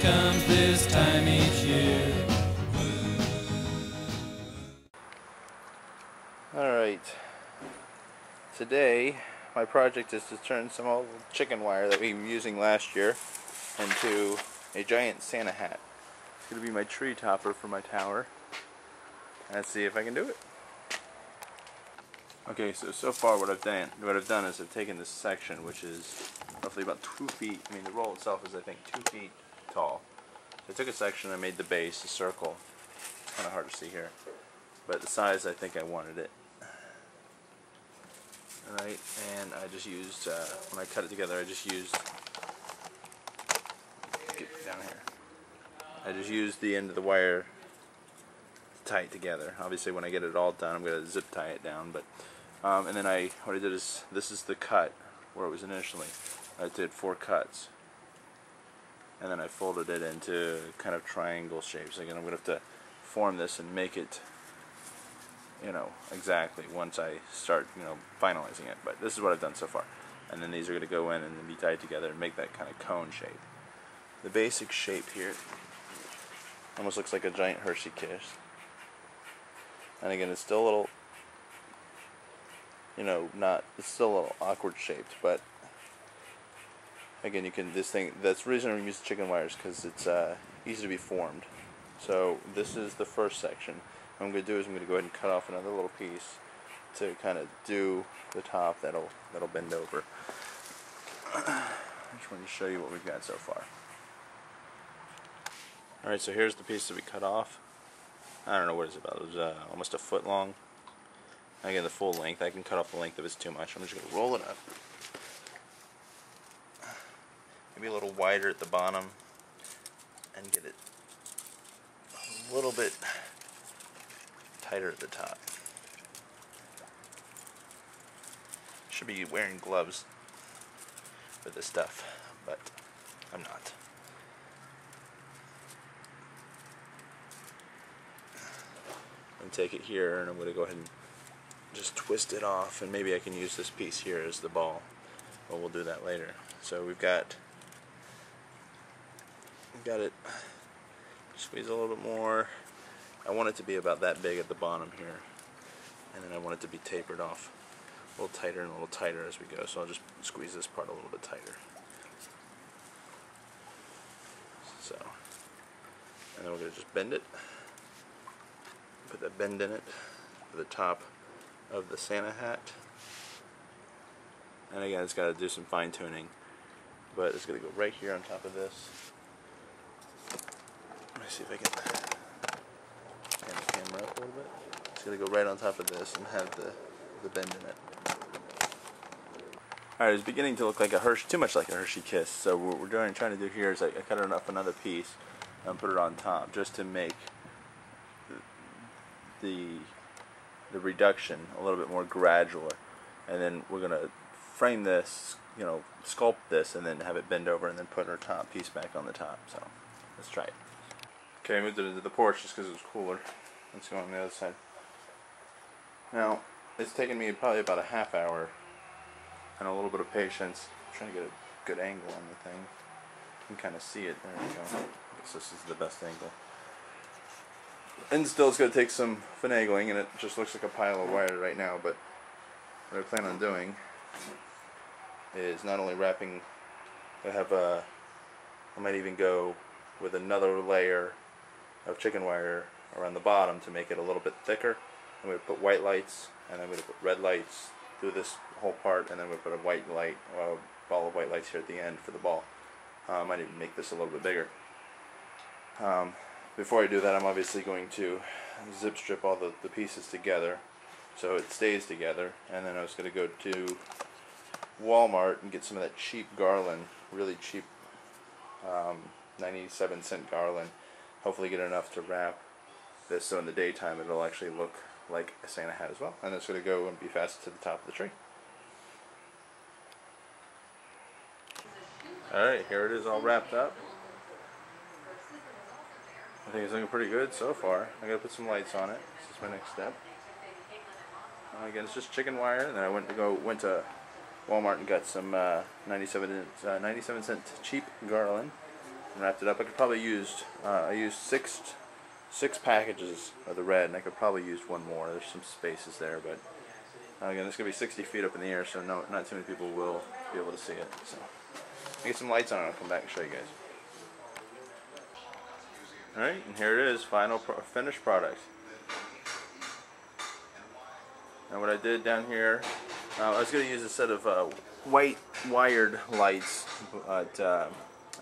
comes this time each year. Alright, today my project is to turn some old chicken wire that we were using last year into a giant Santa hat. It's going to be my tree topper for my tower. Let's see if I can do it. Okay, so so far what I've done what I've done is I've taken this section which is roughly about two feet. I mean the roll itself is I think two feet tall. So I took a section, I made the base a circle. It's kind of hard to see here, but the size I think I wanted it. Alright, and I just used uh, when I cut it together, I just used get down here. I just used the end of the wire to tie it together. Obviously, when I get it all done, I'm going to zip tie it down, but um, and then I, what I did is, this is the cut where it was initially. I did four cuts. And then I folded it into kind of triangle shapes. Again, I'm going to have to form this and make it, you know, exactly once I start, you know, finalizing it. But this is what I've done so far. And then these are going to go in and then be tied together and make that kind of cone shape. The basic shape here almost looks like a giant Hershey kiss. And again, it's still a little you know, not, it's still a little awkward shaped, but again, you can, this thing, that's the reason I'm using chicken wires, because it's uh, easy to be formed. So this is the first section. What I'm going to do is I'm to go ahead and cut off another little piece to kind of do the top that'll, that'll bend over. I just want to show you what we've got so far. Alright, so here's the piece that we cut off. I don't know what it's about. It was uh, almost a foot long. Get the full length. I can cut off the length if it's too much. I'm just going to roll it up. Maybe a little wider at the bottom and get it a little bit tighter at the top. Should be wearing gloves for this stuff, but I'm not. And take it here and I'm going to go ahead and just twist it off and maybe I can use this piece here as the ball but we'll do that later so we've got got it squeeze a little bit more I want it to be about that big at the bottom here and then I want it to be tapered off a little tighter and a little tighter as we go so I'll just squeeze this part a little bit tighter so and then we're going to just bend it put that bend in it for the top of the Santa hat. And again, it's got to do some fine tuning. But it's going to go right here on top of this. See if I can stand the camera up a little bit. It's going to go right on top of this and have the, the bend in it. Alright, it's beginning to look like a Hershey, too much like a Hershey Kiss. So what we're doing, trying to do here is I, I cut it off another piece and put it on top just to make the the reduction a little bit more gradual. And then we're going to frame this, you know, sculpt this, and then have it bend over and then put our top piece back on the top. So let's try it. Okay, I moved it into the porch just because it was cooler. Let's go on the other side. Now, it's taken me probably about a half hour and a little bit of patience. I'm trying to get a good angle on the thing. You can kind of see it. There we go. I guess this is the best angle and still it's going to take some finagling and it just looks like a pile of wire right now but what I plan on doing is not only wrapping I have a I might even go with another layer of chicken wire around the bottom to make it a little bit thicker. Going to put white lights and going to put red lights through this whole part and then we put a white light a ball of white lights here at the end for the ball. Um, I might even make this a little bit bigger. Um, before I do that I'm obviously going to zip strip all the, the pieces together so it stays together. And then I was going to go to Walmart and get some of that cheap garland really cheap um, 97 cent garland hopefully get enough to wrap this so in the daytime it'll actually look like a Santa hat as well and it's going to go and be fastened to the top of the tree alright here it is all wrapped up I think it's looking pretty good so far. I gotta put some lights on it. This is my next step. Uh, again, it's just chicken wire. And then I went to go went to Walmart and got some uh, 97 uh, 97 cent cheap garland. And wrapped it up. I could probably used uh, I used six six packages of the red, and I could probably used one more. There's some spaces there, but uh, again, it's gonna be 60 feet up in the air, so no, not too many people will be able to see it. So I get some lights on, it, I'll come back and show you guys. All right, and here it is, final pro finished product. And what I did down here, uh, I was going to use a set of uh, white wired lights, but uh,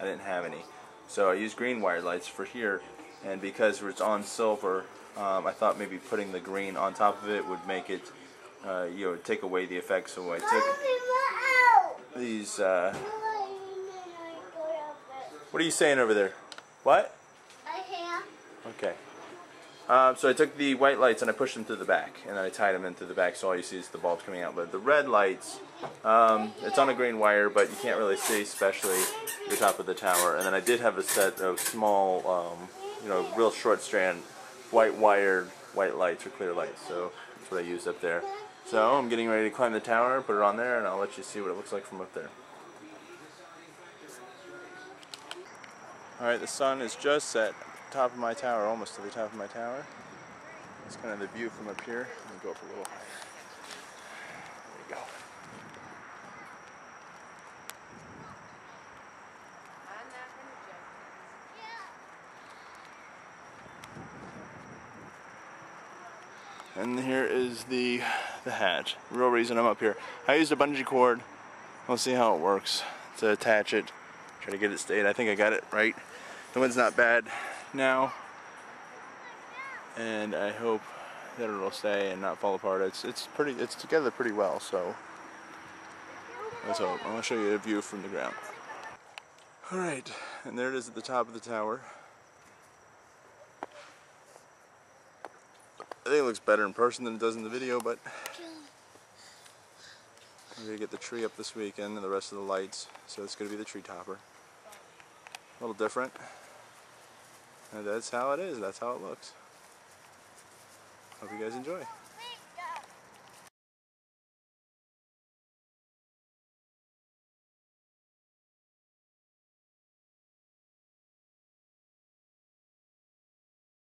I didn't have any. So I use green wire lights for here, and because it's on silver, um, I thought maybe putting the green on top of it would make it, uh, you know, take away the effect. So I took these. Uh, what are you saying over there? What? Okay. Um, so I took the white lights and I pushed them through the back, and then I tied them into the back, so all you see is the bulbs coming out. But the red lights, um, it's on a green wire, but you can't really see, especially the top of the tower. And then I did have a set of small, um, you know, real short strand, white wired white lights or clear lights. So that's what I used up there. So I'm getting ready to climb the tower, put it on there, and I'll let you see what it looks like from up there. Alright, the sun is just set top of my tower, almost to the top of my tower. It's kind of the view from up here. Let me go up a little higher. There we go. And here is the the hatch. Real reason I'm up here. I used a bungee cord. We'll see how it works to attach it. Try to get it stayed. I think I got it right. The wind's not bad now and I hope that it'll stay and not fall apart. It's it's pretty it's together pretty well, so let's hope. I'm gonna show you a view from the ground. Alright, and there it is at the top of the tower. I think it looks better in person than it does in the video, but I'm gonna get the tree up this weekend and the rest of the lights, so it's gonna be the tree topper. A little different. And that's how it is, that's how it looks. Hope you guys enjoy.